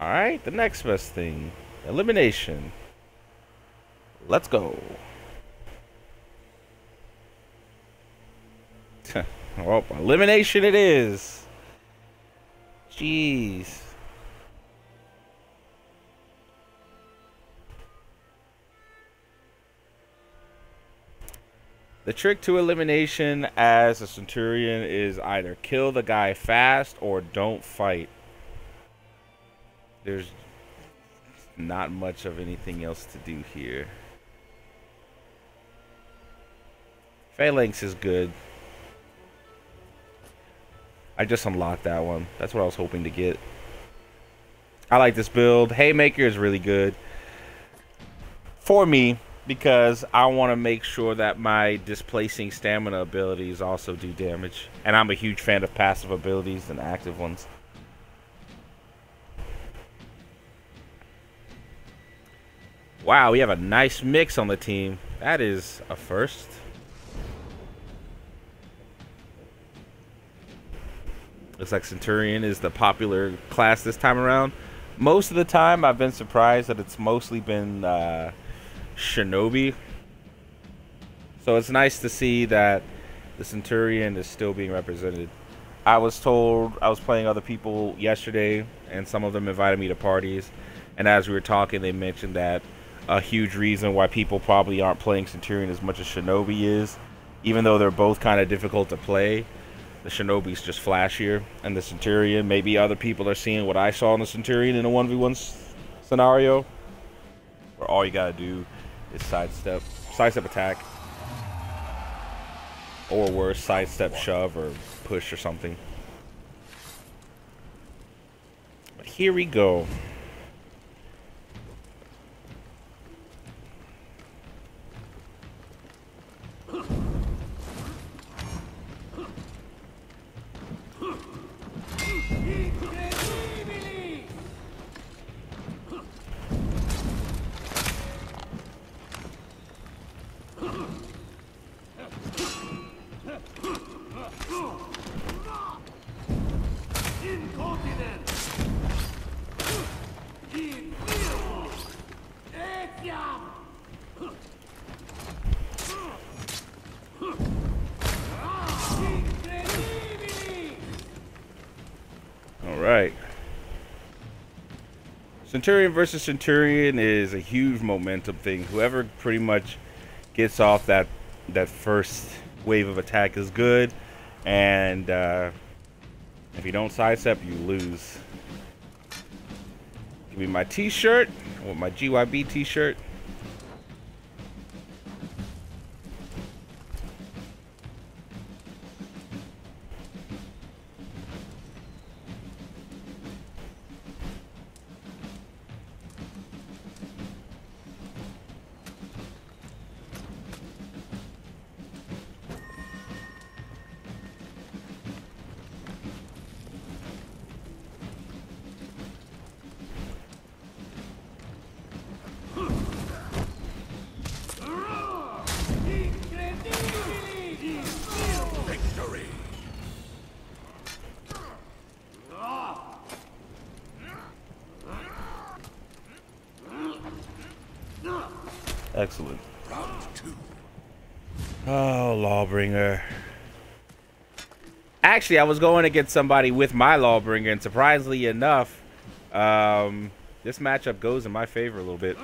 All right, the next best thing, elimination. Let's go. well, elimination it is. Jeez. The trick to elimination as a Centurion is either kill the guy fast or don't fight. There's not much of anything else to do here. Phalanx is good. I just unlocked that one. That's what I was hoping to get. I like this build. Haymaker is really good. For me, because I want to make sure that my displacing stamina abilities also do damage. And I'm a huge fan of passive abilities than active ones. Wow, we have a nice mix on the team. That is a first. Looks like Centurion is the popular class this time around. Most of the time, I've been surprised that it's mostly been uh, Shinobi. So it's nice to see that the Centurion is still being represented. I was told I was playing other people yesterday, and some of them invited me to parties. And as we were talking, they mentioned that a huge reason why people probably aren't playing Centurion as much as Shinobi is, even though they're both kind of difficult to play. The Shinobi's just flashier, and the Centurion, maybe other people are seeing what I saw in the Centurion in a 1v1 scenario, where all you gotta do is sidestep, sidestep attack, or worse, sidestep shove or push or something. But here we go. Centurion versus Centurion is a huge momentum thing. Whoever pretty much gets off that that first wave of attack is good, and uh, if you don't sidestep, you lose. Give me my T-shirt. Want my GYB T-shirt. Excellent. Oh, Lawbringer. Actually, I was going to get somebody with my Lawbringer, and surprisingly enough, um, this matchup goes in my favor a little bit.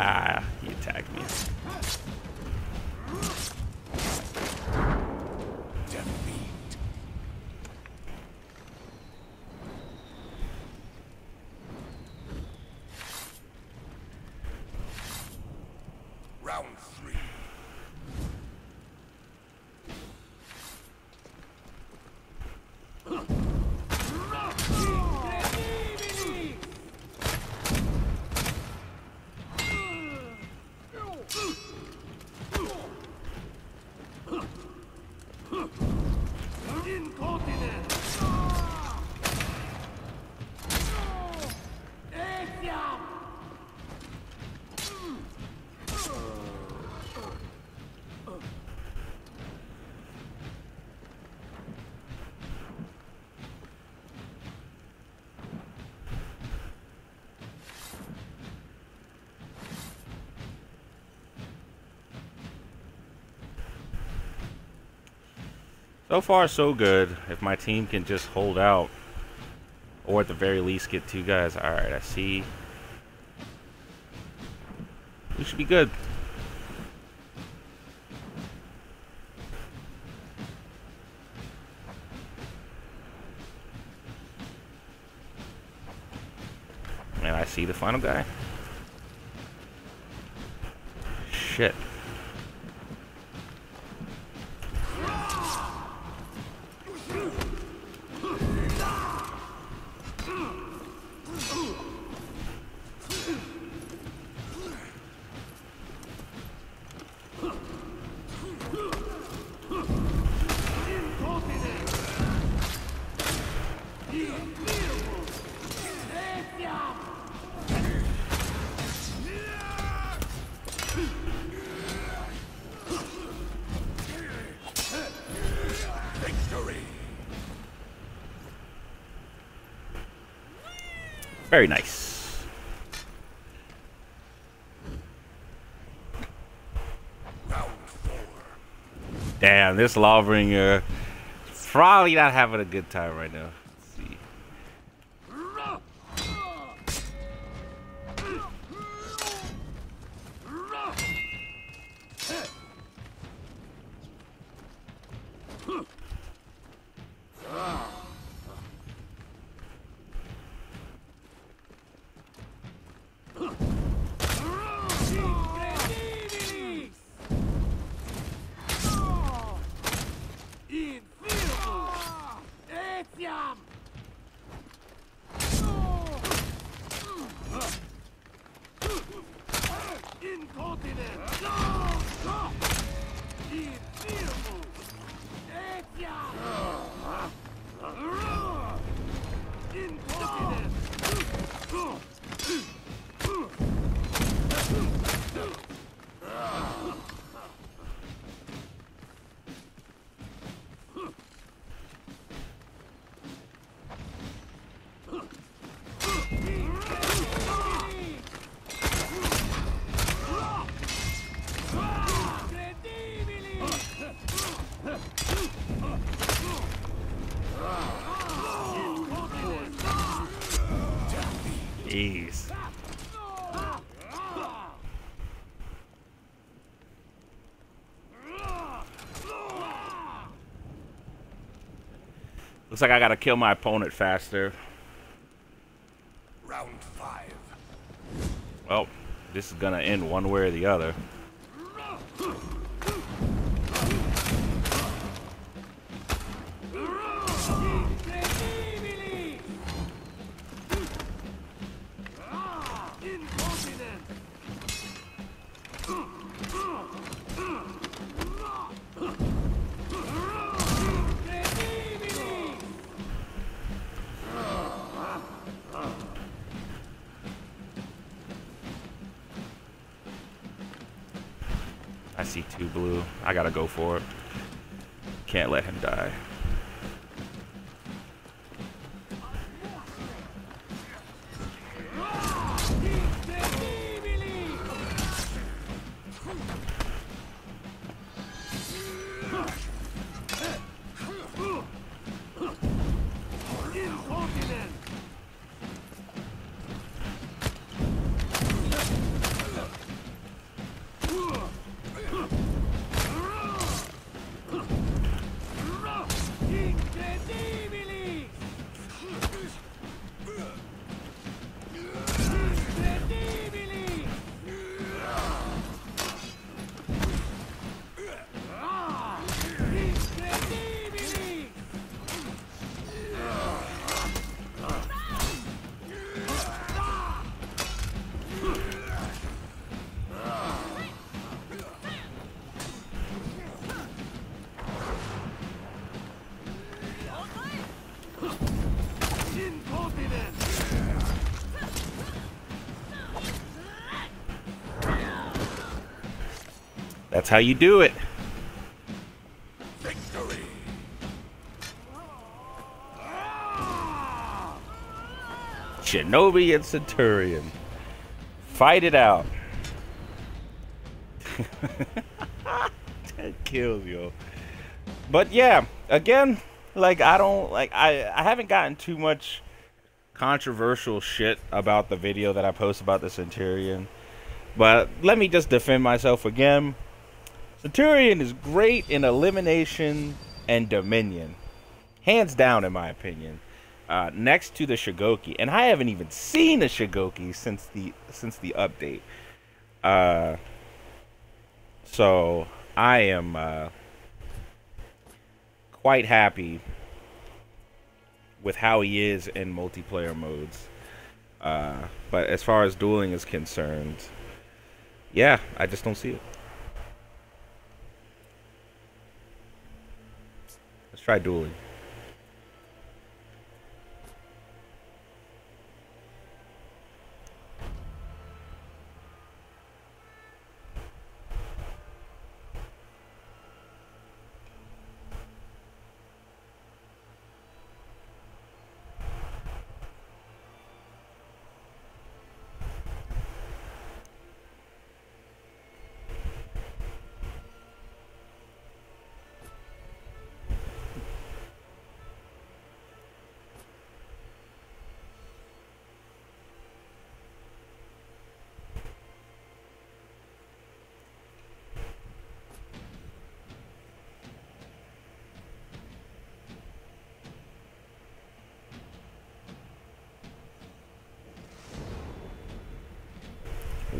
Ah, he attacked me. Round three. So far, so good. If my team can just hold out, or at the very least get two guys. All right, I see. We should be good. And I see the final guy. Shit. Very nice. Damn, this Lawbringer probably not having a good time right now. Looks like I gotta kill my opponent faster. Round five. Well, this is gonna end one way or the other. Go for it. Can't let him die. That's how you do it. Victory. Shinobi and Centurion. Fight it out. Ten kills, yo. But yeah, again, like I don't like I I haven't gotten too much controversial shit about the video that I post about the Centurion. But let me just defend myself again. Centurion is great in elimination and dominion. Hands down in my opinion. Uh, next to the Shugoki. And I haven't even seen a Shugoki since the since the update. Uh, so I am uh, quite happy with how he is in multiplayer modes. Uh, but as far as dueling is concerned, yeah, I just don't see it. Try dueling.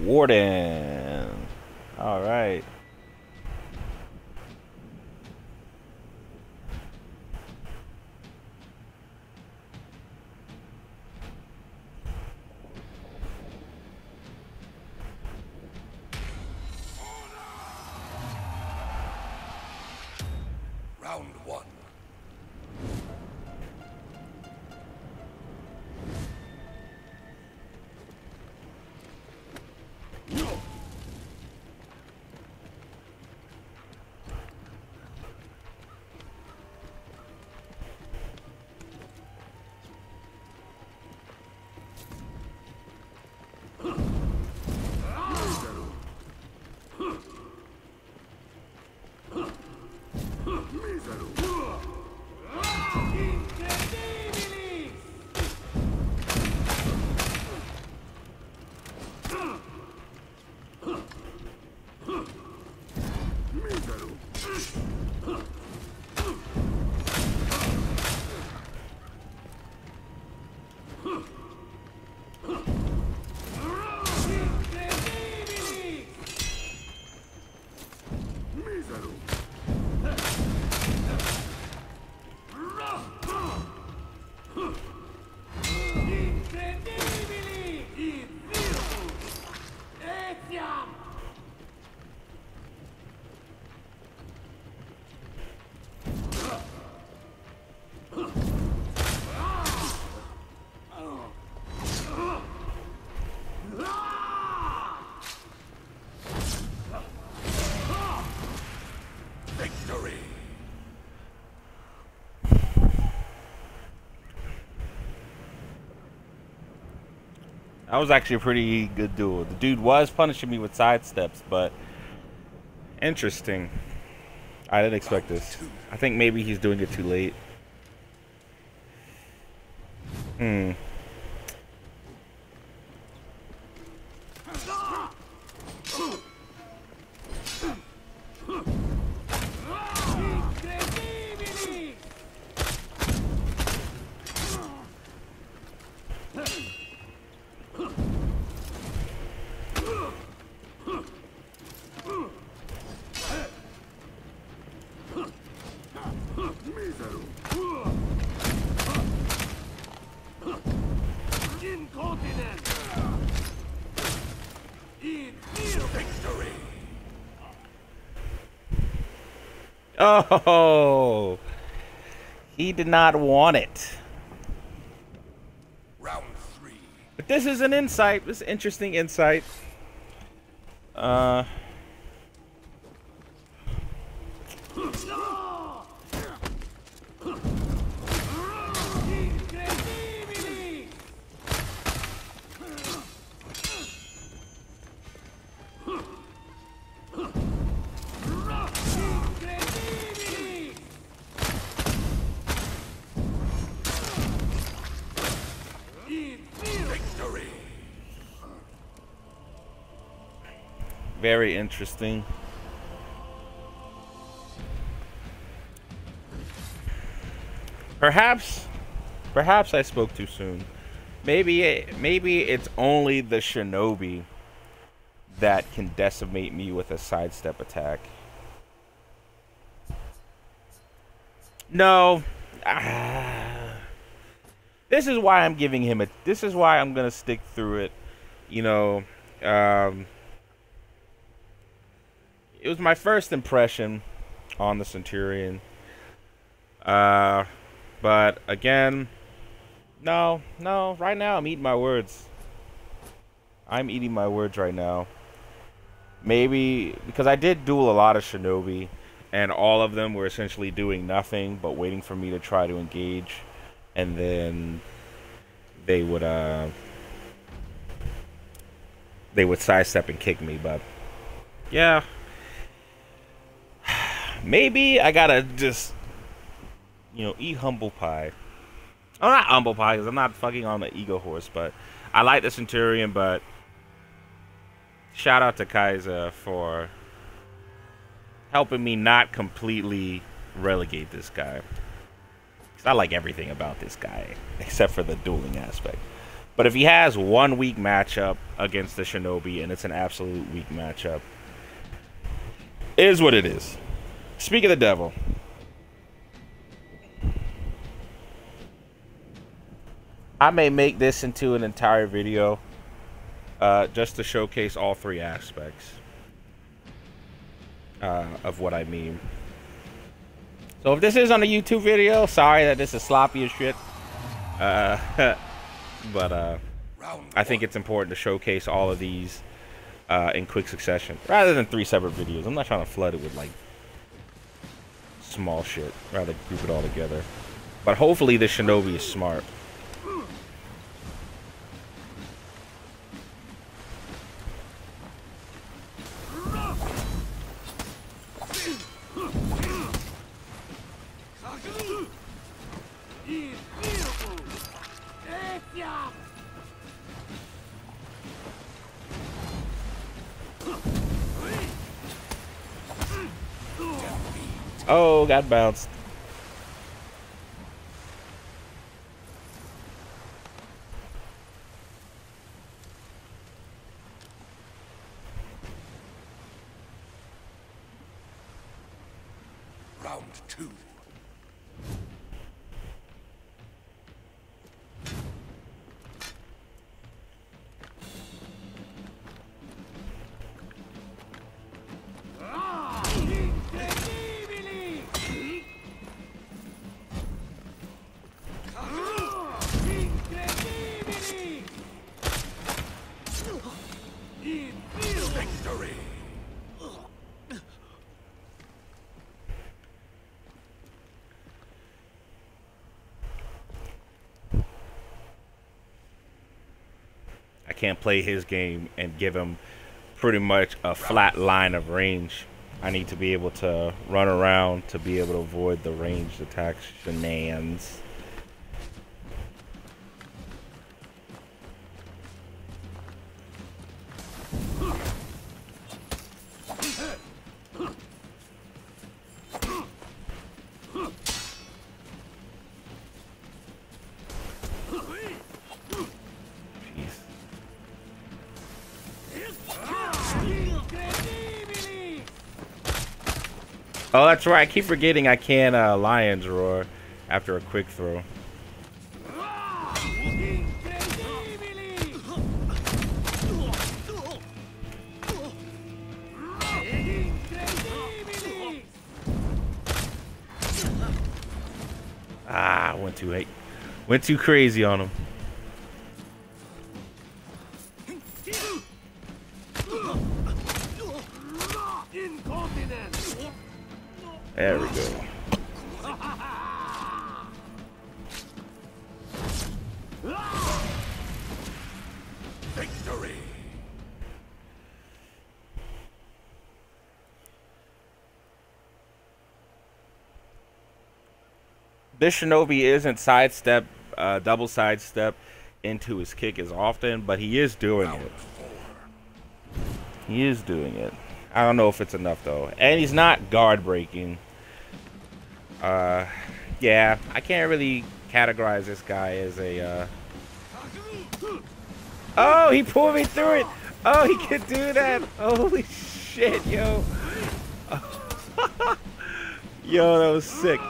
Warden. All right. That was actually a pretty good duel. The dude was punishing me with sidesteps, but interesting. I didn't expect this. I think maybe he's doing it too late. Hmm. Incredibili! Incontinent! In Victory. Oh, he did not want it. Round three. But this is an insight. This is interesting insight. Uh, very interesting. Perhaps, perhaps I spoke too soon. Maybe, it, maybe it's only the shinobi that can decimate me with a sidestep attack. No. Ah. This is why I'm giving him a. This is why I'm gonna stick through it. You know, um, it was my first impression on the Centurion. Uh, but again, no, no. Right now, I'm eating my words. I'm eating my words right now. Maybe because I did duel a lot of Shinobi, and all of them were essentially doing nothing but waiting for me to try to engage, and then they would uh they would sidestep and kick me. But yeah, maybe I gotta just you know eat humble pie. Oh, not humble pie because I'm not fucking on the ego horse, but I like the Centurion. But shout out to Kaiser for helping me not completely relegate this guy. 'Cause I like everything about this guy except for the dueling aspect. But if he has one weak matchup against the Shinobi and it's an absolute weak matchup, is what it is. Speak of the devil. I may make this into an entire video uh, just to showcase all three aspects uh, of what I mean. So if this is on a YouTube video, sorry that this is sloppy as shit. Uh, but uh, I think it's important to showcase all of these uh, in quick succession, rather than three separate videos. I'm not trying to flood it with like small shit. Rather group it all together. But hopefully this Shinobi is smart. Oh, got bounced. Can't play his game and give him pretty much a flat line of range. I need to be able to run around to be able to avoid the ranged attack shenanigans. Oh, that's right. I keep forgetting I can uh, Lion's Roar after a quick throw. Ah, went too late. Went too crazy on him. Incontinence! There we go. Victory. This Shinobi isn't sidestep, uh, double sidestep into his kick as often, but he is doing it. He is doing it. I don't know if it's enough though, and he's not guard breaking. Uh, yeah, I can't really categorize this guy as a. Uh... Oh, he pulled me through it. Oh, he could do that. Holy shit, yo. yo, that was sick.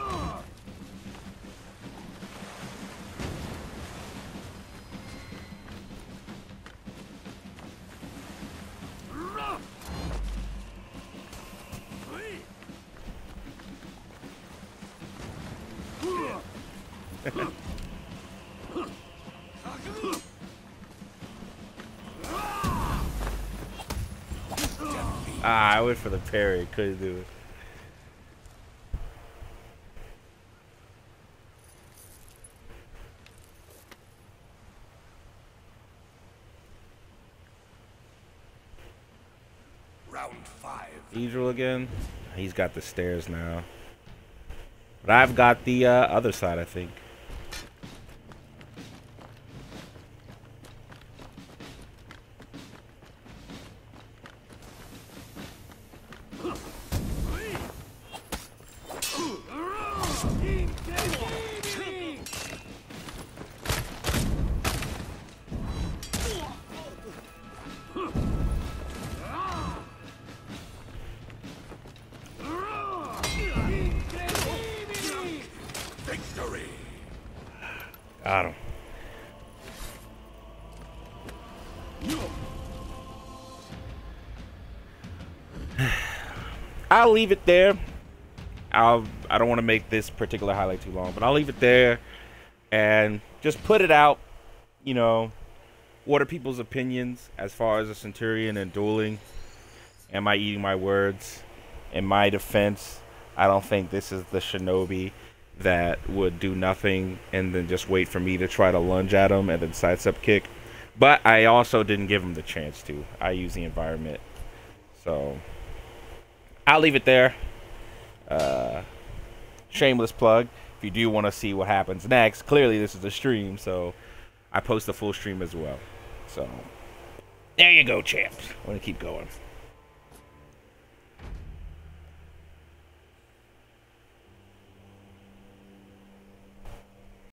Went for the parry. Couldn't do it. Round five. Cathedral again. He's got the stairs now. But I've got the uh, other side, I think. Leave it there. I'll I don't want to make this particular highlight too long, but I'll leave it there and just put it out. You know, what are people's opinions as far as a Centurion and dueling? Am I eating my words? In my defense, I don't think this is the Shinobi that would do nothing and then just wait for me to try to lunge at him and then sidestep kick. But I also didn't give him the chance to. I use the environment. So I'll leave it there. Uh, shameless plug. If you do want to see what happens next, clearly this is a stream, so I post the full stream as well. So there you go, champs. I'm gonna keep going.